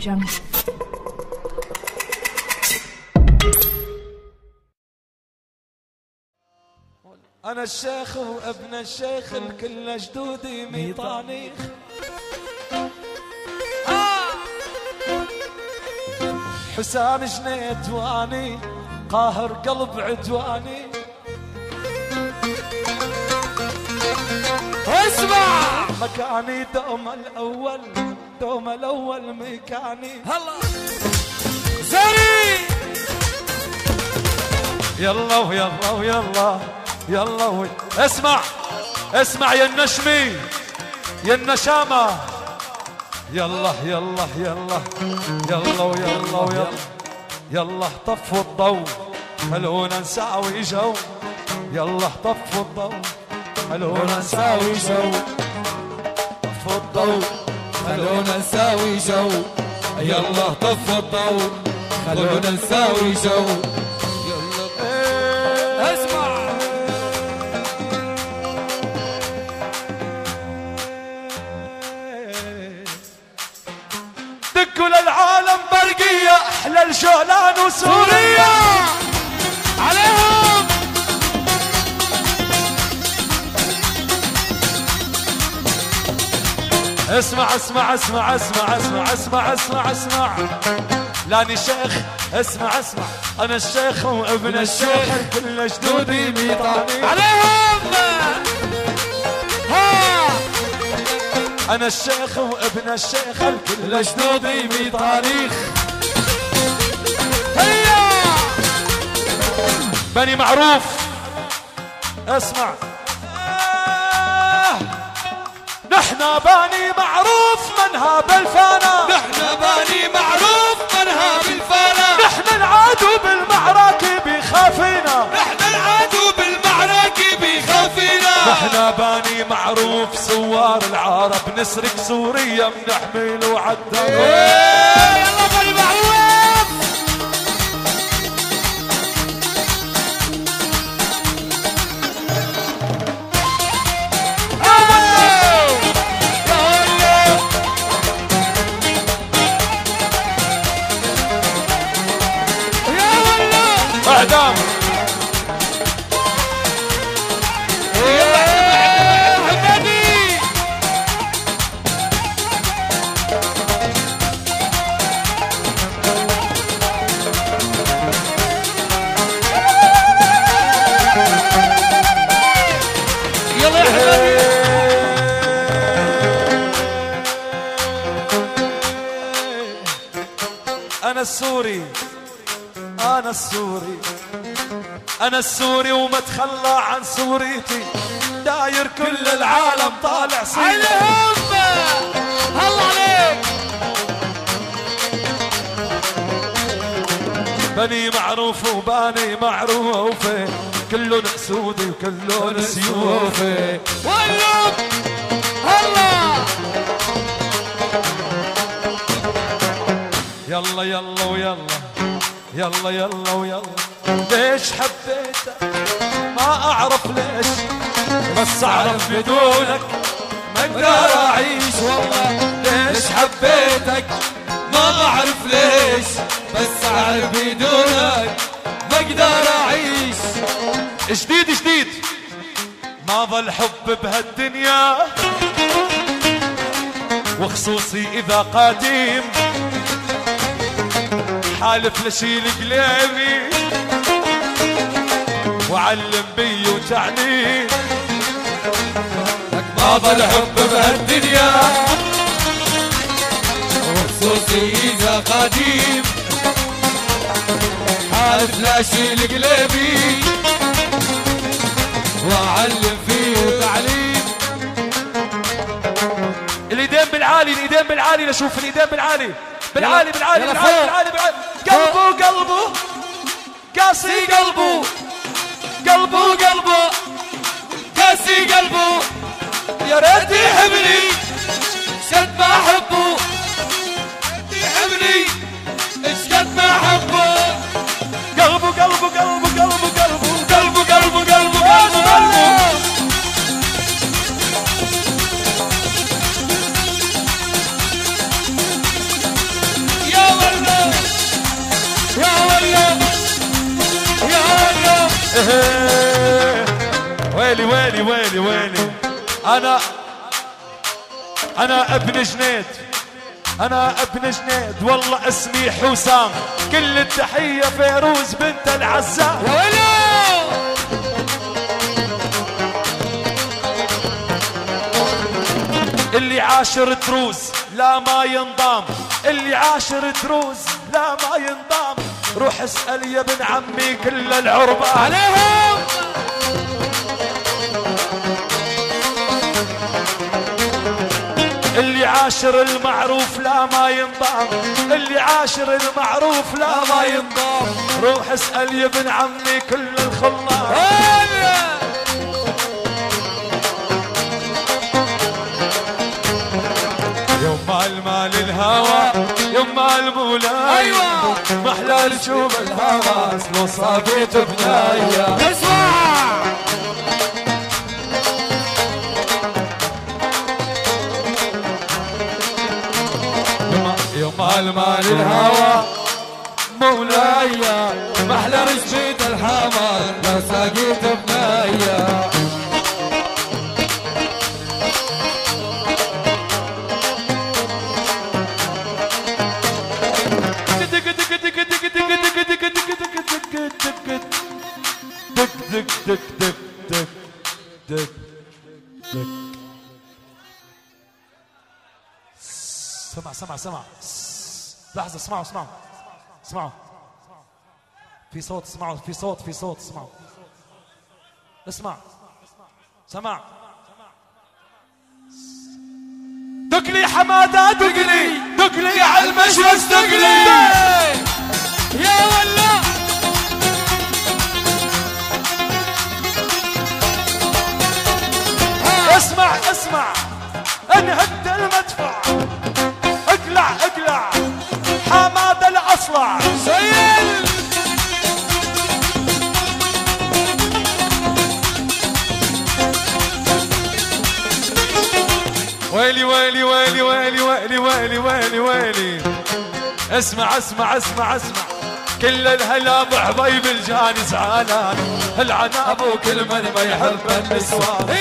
jungle. أنا الشيخ وابن الشيخ الكل جدودي ميطانيخ. حسام جنيت واني قاهر قلب عدواني. اسمع! مكاني دوم الأول دوم الأول مكاني. هلا. زاري. يلا ويلا ويلا يلا. اسمع اسمع يا النشمي يا النشامة. يلا يلا يلا يلا ويلا ويلا. يلا طفوا الضوء خلونا نساوي جو. يلا طفوا الضوء خلونا نساوي جو. طفوا الضوء خلونا نساوي جو. يلا طف الضوء خلونا نساوي جو. اسمع. دقوا للعالم برقية أحلى الجولان وسوريا. اسمع اسمع اسمع اسمع اسمع اسمع اسمع اسمع. لاني شيخ اسمع اسمع. أنا الشيخ وابن الشيخ كل جدودي ميطاني عليهم! ها! أنا الشيخ وابن الشيخ الكل جدودي مي تاريخ هيا! بني معروف. اسمع. نحن باني معروف من هاب الفانا نحن باني معروف من هاب الفانا نحن العدو بالمعركة بخافينا. نحن العدو بالمعركة بخافينا. نحن باني معروف سوار العرب نسرق سوريا بنحمل وعدنا. إيه، السوري. أنا السوري. أنا السوري وما اتخلى عن سوريتي. داير كل العالم طالع سوري. عليهم! هلا عليك! بني معروف وباني معروفة كلهم اسودي وكلهم سيوفي. ولوك يلا يلا ويلا. يلا يلا ويلا. ليش حبيتك ما أعرف ليش. بس أعرف بدونك ما أقدر أعيش والله. ليش حبيتك؟ ما بعرف ليش. بس أعرف بدونك ما أقدر أعيش. جديد جديد. ما ظل حب بهالدنيا. وخصوصي إذا قديم. حالف لشيل قليبي وعلم بي وتعليم ما ظل حب بهالدنيا. وخصوصي إذا قديم. حالف لا شيل قلبي واعلم فيه تعليم. الإيدين بالعالي الإيدين بالعالي لشوف الإيدين بالعالي. بالعالي بالعالي بالعالي فوق. بالعالي بالعالي. قلبه قلبه قاسي قلبه قلبه قلبه قاسي قلبه يا ريت يحبني شد ما أحبه. أنا أنا ابن جنيد. أنا ابن جنيد. والله اسمي حسام. كل التحية فيروز بنت العزام اللي عاشر دروز لا ما ينضام. اللي عاشر دروز لا ما ينضام. روح اسأل يا ابن عمي كل العربة عليهم! عاشر المعروف لا ما ينضام. اللي عاشر المعروف لا ما ينضام. روح اسأل يا ابن عمي كل الخلام هلا يما المال الهوى يما المولاي أيوة. محلى رجوب الهوى لو صابيت بنايا المال الهوى. مولاي محلى رجوب الحمر لا ساقيت بنايا دك دك دك دك دك دك سمع سمع سمع. لحظة اسمعوا اسمعوا. اسمعوا. في صوت اسمعوا. في صوت في صوت اسمعوا. اسمع. سمع. دق لي حمادة دق لي. دق لي على المجلس دق ويلي ويلي ويلي ويلي ويلي ويلي ويلي ويلي. اسمع اسمع اسمع اسمع. كل الهلا بحبيب الجاني زعلان. العناب وكل من ما يحب النسوان.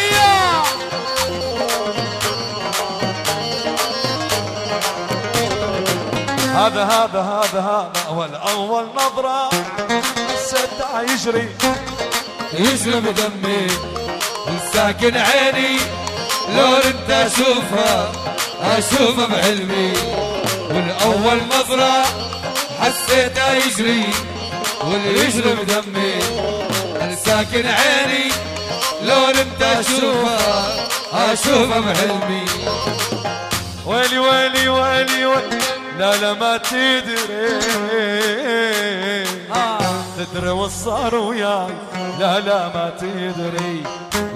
هذا هذا هذا هذا. أول أول نظرة. ستة يجري. يشرب دمي ساكن عيني. لو انت اشوفها اشوفها بحلمي والاول نظرة حسيتها يجري. واللي يشرب دمي ساكن عيني. لو انت اشوفها اشوفها بحلمي ويلي ويلي ويلي ويلي. لا لا ما تدري تدري وصار وياي. لا لا ما تدري.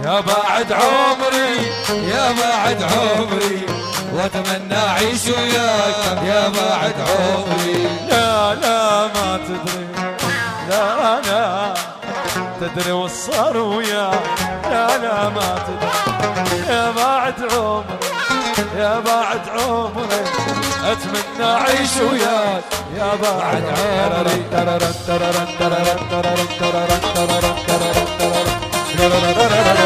يا بعد عمري يا بعد عمري وأتمنى أعيش وياك. يا بعد عمري. لا لا ما تدري. لا لا تدري وصار وياي. لا لا ما تدري. يا بعد عمري يا بعد عمري. أتمنى أعيش وياك يا بعد عمري تررن تررن تررن تررن تررن تررن تررن تررن